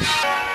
Yeah.